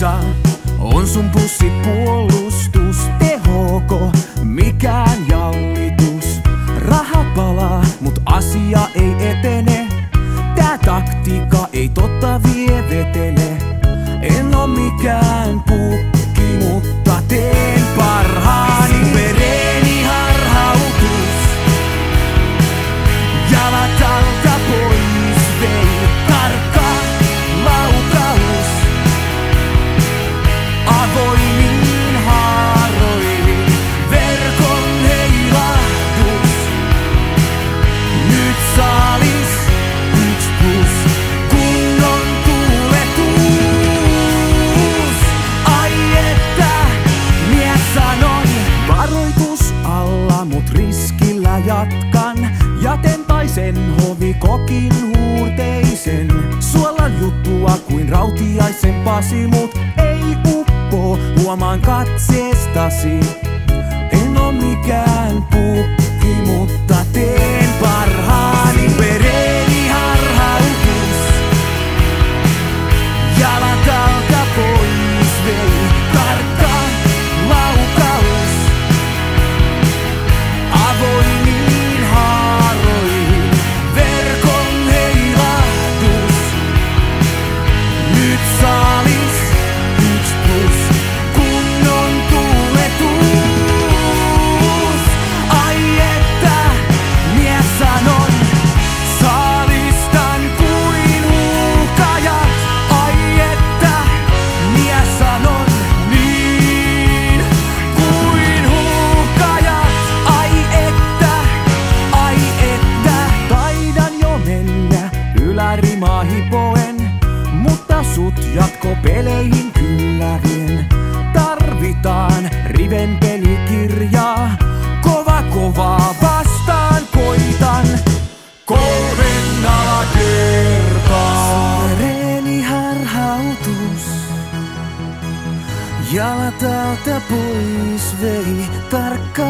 Rahassa on sun pussi puolustus. Tehoko mikään jallitus? Raha palaa, mut asia ei etene. Tää taktiikka ei totta vie vetele. En oo mikään pukki, Jaten tai sen hovi kokin huurteisen. Suolan juttua kuin rautiaisen pasi, mut ei uppo. Huomaan katseestasi. Peleihin kyllä vien. Tarvitaan riven pelikirjaa. Kova kovaa vastaan koitan. Kolmen alakertaa. Reeni harhautus. Jalat alta pois vei tarkka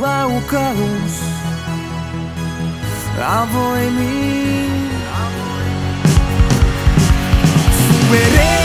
laukaus. Avoimiin Suvereeni harhaus.